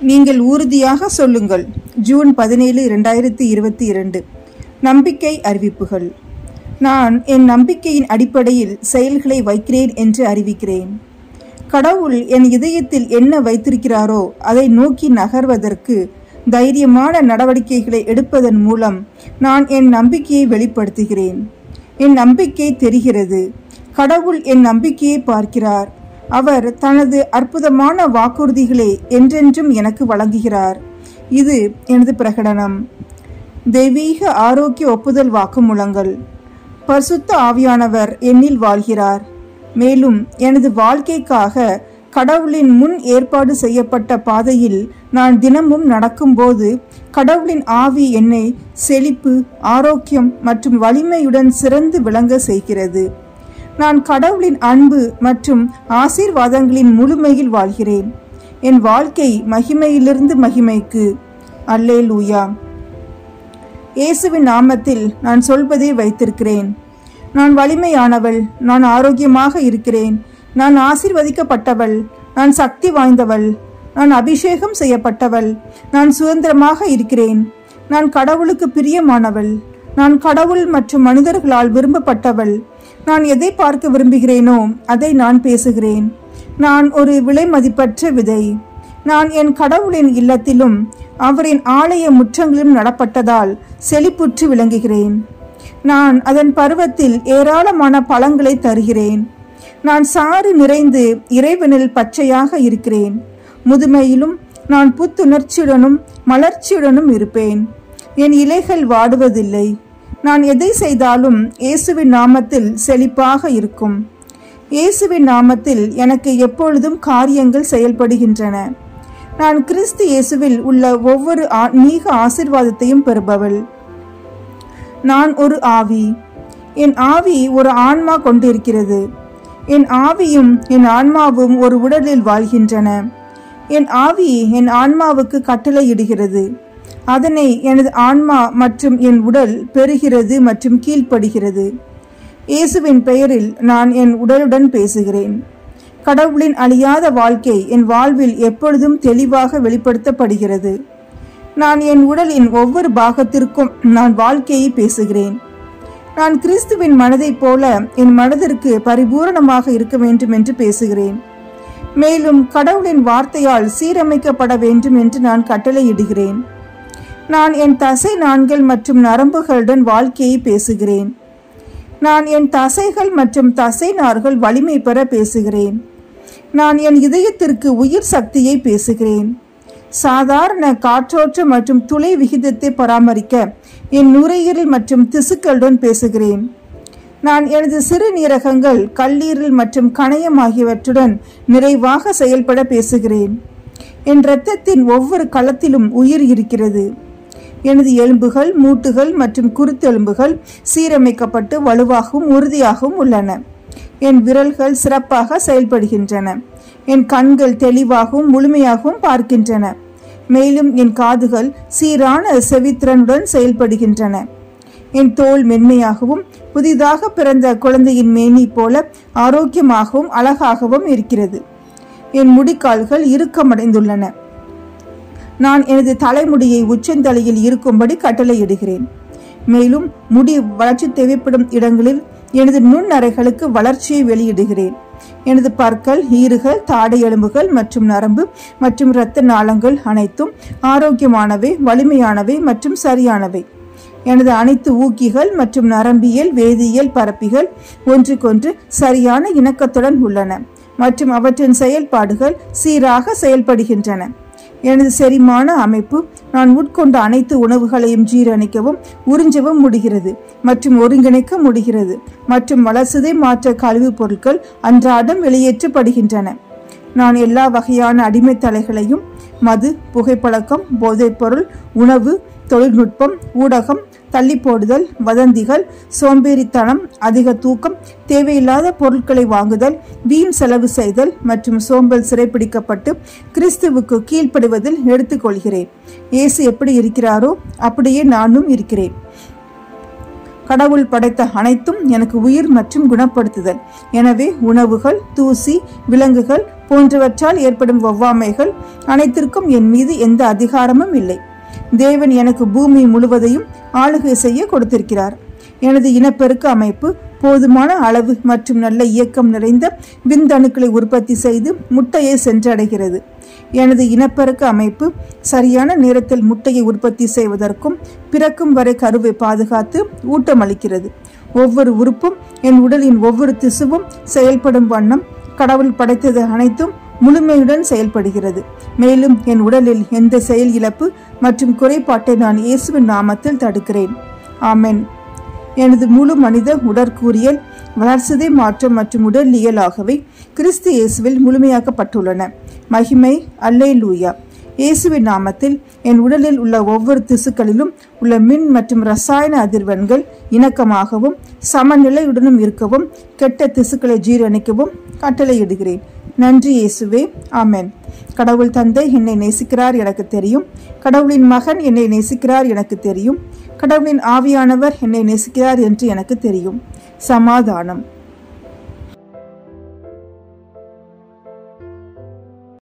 நீங்கள் உறுதியாக சொல்லுங்கள். ஜூன் பதினேழு இரண்டாயிரத்தி இருபத்தி இரண்டு. நம்பிக்கை அறிவிப்புகள். நான் என் நம்பிக்கையின் அடிப்படையில் செயல்களை வைக்கிறேன் என்று அறிவிக்கிறேன். கடவுள் என் இதயத்தில் என்ன வைத்திருக்கிறாரோ அதை நோக்கி நகர்வதற்கு தைரியமான நடவடிக்கைகளை எடுப்பதன் மூலம் நான் என் நம்பிக்கையை வெளிப்படுத்துகிறேன். என் நம்பிக்கை தெரிகிறது. கடவுள் என் நம்பிக்கையை பார்க்கிறார். அவர் தனது அற்புதமான வாக்குறுதிகளை என்றென்றும் எனக்கு வழங்குகிறார். இது எனது பிரகடனம். தெய்வீக ஆரோக்கிய ஒப்புதல் வாக்குமூலங்கள். பரிசுத்த ஆவியானவர் என்னில் வாழ்கிறார். மேலும் எனது வாழ்க்கைக்காக கடவுளின் முன் ஏற்பாடு செய்யப்பட்ட பாதையில் நான் தினமும் நடக்கும்போது கடவுளின் ஆவி என்னை செழிப்பு ஆரோக்கியம் மற்றும் வலிமையுடன் சிறந்து விளங்க செய்கிறது. நான் கடவுளின் அன்பு மற்றும் ஆசீர்வாதங்களின் முழுமையில் வாழ்கிறேன். என் வாழ்க்கை மகிமையிலிருந்து மகிமைக்கு. அல்லே லூயா இயேசுவின் நாமத்தில் நான் சொல்வதை வைத்திருக்கிறேன். நான் வலிமையானவள் நான் ஆரோக்கியமாக இருக்கிறேன். நான் ஆசிர்வதிக்கப்பட்டவள் நான் சக்தி வாய்ந்தவள். நான் அபிஷேகம் செய்யப்பட்டவள் நான் சுதந்திரமாக இருக்கிறேன். நான் கடவுளுக்கு பிரியமானவள் நான் கடவுள் மற்றும் மனிதர்களால் விரும்பப்பட்டவள். நான் எதை பார்க்க விரும்புகிறேனோ அதை நான் பேசுகிறேன். நான் ஒரு விலை மதிப்பற்ற விதை. நான் என் கடவுளின் இல்லத்திலும் அவரின் ஆலய முற்றங்களிலும் நடப்பட்டதால் செழிப்புற்று விளங்குகிறேன். நான் அதன் பருவத்தில் ஏராளமான பழங்களை தருகிறேன். நான் சாறு நிறைந்து இறைவனில் பச்சையாக இருக்கிறேன். முதுமையிலும் நான் புத்துணர்ச்சியுடனும் மலர்ச்சியுடனும் இருப்பேன். என் இலைகள் வாடுவதில்லை. நான் எதை செய்தாலும் இயேசுவின் நாமத்தில் செழிப்பாக இருக்கும். இயேசுவின் நாமத்தில் எனக்கு எப்பொழுதும் காரியங்கள் செயல்படுகின்றன. நான் கிறிஸ்து இயேசுவில் உள்ள ஒவ்வொரு ஆன்மீக ஆசிர்வாதத்தையும் பெறுபவள். நான் ஒரு ஆவி. என் ஆவி ஒரு ஆன்மா கொண்டிருக்கிறது. என் ஆவியும் என் ஆன்மாவும் ஒரு உடலில் வாழ்கின்றன. என் ஆவி என் ஆன்மாவுக்கு கட்டளையிடுகிறது. அதனை எனது ஆன்மா மற்றும் என் உடல் பெறுகிறது மற்றும் கீழ்ப்படுகிறது. இயேசுவின் பெயரில் நான் என் உடலுடன் பேசுகிறேன். கடவுளின் அழியாத வாழ்க்கை என் வாழ்வில் எப்பொழுதும் தெளிவாக வெளிப்படுத்தப்படுகிறது. நான் என் உடலின் ஒவ்வொரு பாகத்திற்கும் நான் வாழ்க்கையை பேசுகிறேன். நான் கிறிஸ்துவின் மனதைப் போல என் மனதிற்கு பரிபூரணமாக இருக்க வேண்டும் என்று பேசுகிறேன். மேலும் கடவுளின் வார்த்தையால் சீரமைக்கப்பட வேண்டும் என்று நான் கட்டளையிடுகிறேன். நான் என் தசை நான்கள் மற்றும் நரம்புகளுடன் வாழ்க்கையை பேசுகிறேன். நான் என் தசைகள் மற்றும் தசை நார்கள் வலிமை பெற பேசுகிறேன். நான் என் இதயத்திற்கு உயிர் சக்தியை பேசுகிறேன். சாதாரண காற்றோட்ட மற்றும் துளை விகிதத்தை பராமரிக்க என் நுரையீரல் மற்றும் திசுக்களுடன் பேசுகிறேன். நான் எனது சிறுநீரகங்கள் கல்லீரல் மற்றும் கணையம் ஆகியவற்றுடன் நிறைவாக செயல்பட பேசுகிறேன். என் இரத்தத்தின் ஒவ்வொரு களத்திலும் உயிர் இருக்கிறது. எனது எலும்புகள் மூட்டுகள் மற்றும் குருத்தெலும்புகள் சீரமைக்கப்பட்டு வலுவாகவும் உறுதியாகவும் உள்ளன. என் விரல்கள் சிறப்பாக செயல்படுகின்றன. என் கண்கள் தெளிவாகவும் முழுமையாகவும் பார்க்கின்றன. மேலும் என் காதுகள் சீரான செவித்திறனுடன் செயல்படுகின்றன. என் தோல் மென்மையாகவும் புதிதாக பிறந்த குழந்தையின் மேனி போல ஆரோக்கியமாகவும் அழகாகவும் இருக்கிறது. என் முடிக்கால்கள் இறுக்கமடைந்துள்ளன. நான் எனது தலைமுடியை உச்சந்தலையில் இருக்கும்படி கட்டளையிடுகிறேன். மேலும் முடி வளர்ச்சி தேவைப்படும் இடங்களில் எனது நுண்ணறைகளுக்கு வளர்ச்சியை வெளியிடுகிறேன். எனது பற்கள் ஈறுகள் தாடை எலும்புகள் மற்றும் நரம்பு மற்றும் இரத்த நாளங்கள் அனைத்தும் ஆரோக்கியமானவை வலிமையானவை மற்றும் சரியானவை. எனது அனைத்து ஊக்கிகள் மற்றும் நரம்பியல் வேதியியல் பரப்பிகள் ஒன்றுக்கொன்று சரியான இணக்கத்துடன் உள்ளன மற்றும் அவற்றின் செயல்பாடுகள் சீராக செயல்படுகின்றன. எனது செரிமான அமைப்பு நான் உட்கொண்ட அனைத்து உணவுகளையும் ஜீரணிக்கவும் உறிஞ்சவும் முடிகிறது மற்றும் ஒருங்கிணைக்க முடிகிறது. மற்றும் வளர்சிதை மாற்ற கழிவுப் பொருட்கள் அன்றாடம் வெளியேற்றப்படுகின்றன. நான் எல்லா வகையான அடிமைத்தலைகளையும் மது புகைப்பழக்கம் போதைப்பொருள் உணவு தொழில்நுட்பம் ஊடகம் தள்ளி போடுதல் வதந்திகள் சோம்பேறித்தனம் அதிக தூக்கம் தேவையில்லாத பொருட்களை வாங்குதல் வீண் செலவு செய்தல் மற்றும் சோம்பல் சிறைப்பிடிக்கப்பட்டு கிறிஸ்துவுக்கு கீழ்ப்படுவதில் எடுத்துக்கொள்கிறேன். இயேசு எப்படி இருக்கிறாரோ அப்படியே நானும் இருக்கிறேன். கடவுள் படைத்த அனைத்தும் எனக்கு உயிர் மற்றும் குணப்படுத்துதல். எனவே உணவுகள் தூசி விலங்குகள் போன்றவற்றால் ஏற்படும் ஒவ்வாமைகள் அனைத்திற்கும் என் மீது எந்த அதிகாரமும் இல்லை. தேவன் எனக்கு பூமி முழுவதையும் ஆளுகை செய்ய கொடுத்திருக்கிறார். எனது இனப்பெருக்க அமைப்பு போதுமான அளவு மற்றும் நல்ல இயக்கம் நிறைந்த விந்தணுக்களை உற்பத்தி செய்து முட்டையை சென்றடைகிறது. எனது இனப்பெருக்க அமைப்பு சரியான நேரத்தில் முட்டையை உற்பத்தி செய்வதற்கும் பிறக்கும் வரை கருவை பாதுகாத்து ஊட்டமளிக்கிறது. ஒவ்வொரு உறுப்பும் என் உடலின் ஒவ்வொரு திசுவும் செயல்படும் வண்ணம் கடவுள் படைத்தது அனைத்தும் முழுமையுடன் செயல்படுகிறது. மேலும் என் உடலில் எந்த செயல் இழப்பு மற்றும் குறைபாட்டை நான் இயேசுவின் நாமத்தில் தடுக்கிறேன். ஆமென். எனது முழு மனித உடற்கூறியல் வளர்சிதை மாற்றம் மற்றும் உடலியல் ஆகவே கிறிஸ்து இயேசுவில் முழுமையாக்கப்பட்டுள்ளன. மகிமை அல்லே லூயா இயேசுவின் நாமத்தில் என் உடலில் உள்ள ஒவ்வொரு திசுக்களிலும் உள்ள மின் மற்றும் ரசாயன அதிர்வெண்கள் இணக்கமாகவும் சமநிலையுடனும் இருக்கவும் கெட்ட திசுக்களை ஜீரணிக்கவும் கட்டளையிடுகிறேன். நன்றி இயேசுவே. ஆமேன். கடவுள் தந்தை என்னை நேசிக்கிறார் எனக்கு தெரியும். கடவுளின் மகன் என்னை நேசிக்கிறார் எனக்கு தெரியும். கடவுளின் ஆவியானவர் என்னை நேசிக்கிறார் என்று எனக்கு தெரியும். சமாதானம்.